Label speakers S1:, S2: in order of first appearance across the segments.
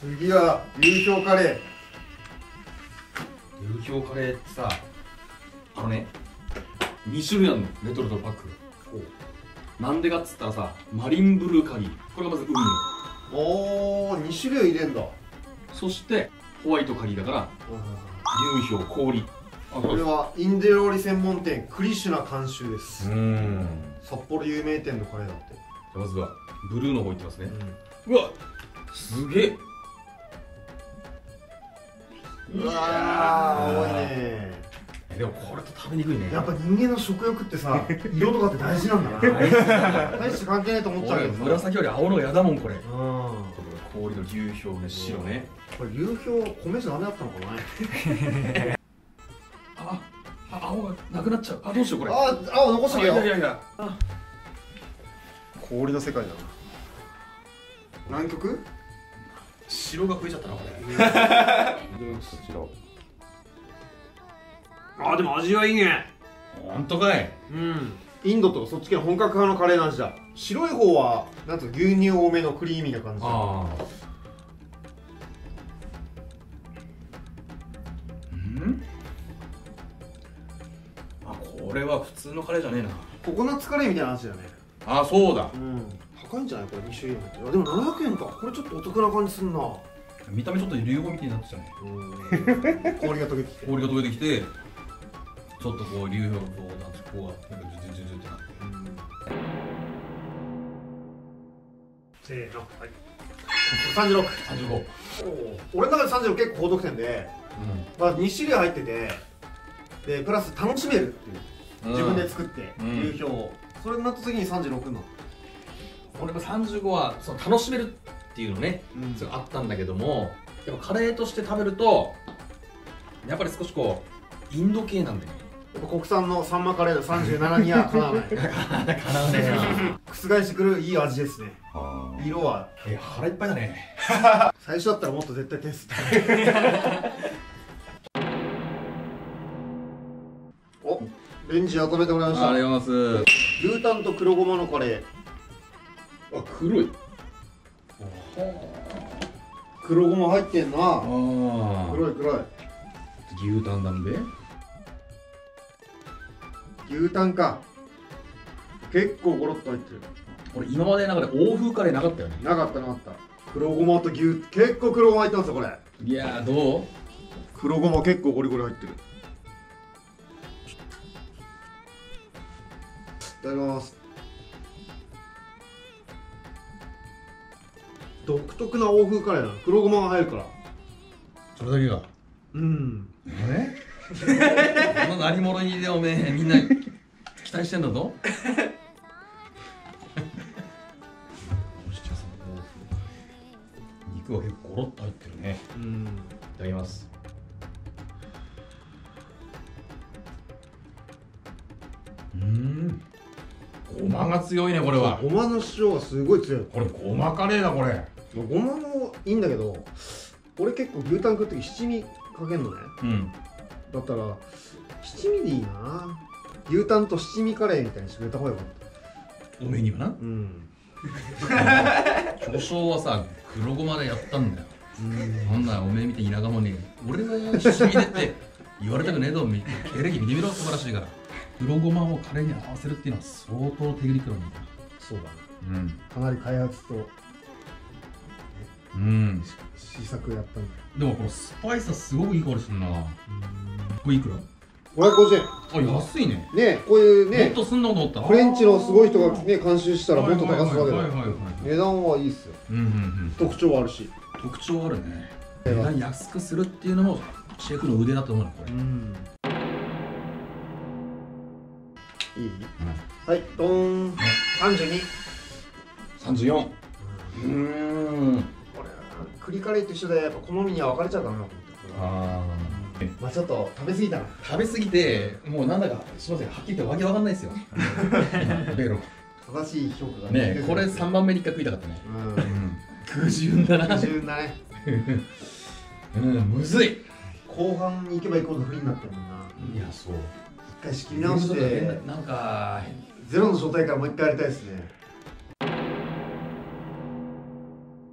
S1: 次は流氷カレー。
S2: 流氷カレーってさあのね2種類あるのレトルトパックが。なんでかっつったらさマリンブルーカリー。これがまず海の。
S1: おお2種類入れんだ。
S2: そしてホワイトカリーだから流氷氷。あ
S1: これはインド料理専門店クリシュナ監修です。
S2: うん。
S1: 札幌有名店のカレーだって。
S2: じゃあまずはブルーの方いってますね、うわすげえ
S1: うわー多いね。
S2: えでもこれと食べにくいね。
S1: やっぱ人間の食欲ってさ 色とかって大事なんだな。大して関係ないと思っちゃうけ
S2: 俺
S1: どさ。
S2: 紫より青のやだもんこれ。
S1: うん。
S2: 氷の流氷で白ね。
S1: これ流氷米じゃダメだったのかな。
S2: ああ青がなくなっちゃう。あどうしようこれ。
S1: あ青残して
S2: い
S1: けよ
S2: やいやいや。
S1: 氷の世界だな。南極？
S2: 白が増えちゃったなこれ。
S1: あでも味はいいね。
S2: 本当かい。
S1: うん。インドとかそっち系の本格派のカレーの味だ。白い方はなんと牛乳多めのクリーミーな感じだ。
S2: ああ。うん？あこれは普通のカレーじゃねえな。
S1: ココナッツカレーみたいな味だよね
S2: あそうだ。
S1: うん。高いんじゃない？これ2種類入って。でも700円か。これちょっとお得な感じすんな。
S2: 見た目ちょっと流氷みたいになってきたね
S1: うん 氷が溶けてきて。
S2: 氷が溶けてきてちょっとこう流氷となんてこうなんかジュジュジュジュってなって。
S1: せーの。はい。36
S2: 35
S1: 俺の中で36結構高得点で、まあ、2種類入っててでプラス楽しめるっていう。
S2: うん。
S1: 自分で作って、
S2: うん。
S1: 流氷をそれになった時に36の？
S2: 俺も35はその楽しめるっていうのね、
S1: うん。
S2: それあったんだけどもやっぱカレーとして食べるとやっぱり少しこうインド系なんだよね。
S1: やっぱ国産のサンマカレーの37にはかなわない。
S2: かなわね
S1: 覆してくるいい味ですね。色は。
S2: ええ腹いっぱいだね。
S1: 最初だったらもっと絶対点数高いレンジ温めてもらいました。
S2: ありがとうございます。
S1: 牛タンと黒ごまのカレー。
S2: あ黒い。
S1: 黒ごま入ってんな。
S2: あ
S1: 黒い黒い。
S2: 牛タンなんで？
S1: 牛タンか。結構ゴロッと入ってる。
S2: 俺今までの中で欧風カレーなかったよね。
S1: なかったなかった。黒ごまと牛結構黒ごま入ってますよこれ。
S2: いやーどう？
S1: 黒ごま結構ゴリゴリ入ってるただきます。独特な欧風カレーな。の黒ごまが入るから。
S2: それだけが
S1: うん。
S2: え？この何者にでおめえみんな期待してんだぞ。肉は結構ゴロッと入ってるね。
S1: うん。
S2: いただきます。うんごまが強いねこれは。
S1: ごまの主張がすごい強い。
S2: これごまカレーだこれ。
S1: ごまもいいんだけど俺結構牛タン食う時七味かけんのね。
S2: うん。
S1: だったら七味でいいな。牛タンと七味カレーみたいにしてくれた方がよかった。
S2: おめえにはな？
S1: うん。
S2: 巨匠はさ黒ごまでやったんだよ。なんだよおめえ見て田舎者に俺が七味でって言われたくねえぞみ経歴見てみろ素晴らしいから黒ごまをカレーに合わせるっていうのは相当テクニックなんだよ
S1: そうだね。
S2: うん。
S1: かなり開発と
S2: うん。
S1: 試作やったんだ。
S2: でもこのスパイスはすごくいい香りするな。これいくら
S1: ？550円。
S2: あ安いね。
S1: ねこういう
S2: も
S1: ね
S2: っとすんのかと思った？
S1: フレンチのすごい人がね監修したらもっと高すわけだ値段はいいっすよ。
S2: うんうんうん
S1: 特徴はあるし。
S2: 特徴あるね。値段安くするっていうのもシェフの腕だと思うなこれ。
S1: んいいはいドーン。32
S2: 34うーん。
S1: これ栗カレーと一緒でやっぱ好みには分かれちゃうかなと思って。
S2: あ
S1: まあちょっと食べ過ぎたな。
S2: ー食べ過ぎてもうなんだかすみませんはっきり言ってわけわかんないですよ。ベロ。
S1: 正しい評価が
S2: ねこれ3番目に一回食いたかったね。
S1: うん。
S2: 不純だな
S1: 基準だね。
S2: うんむずい。
S1: 後半に行けば行くほど不利になってるもんな。い
S2: やそう。
S1: 一回仕切り直して。
S2: なんか
S1: ゼロの状態からもう一回やりたいですね。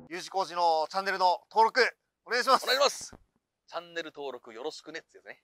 S1: U 字工事のチャンネルの登録お願いします。
S2: お願いします。チャンネル登録よろしくねってやつね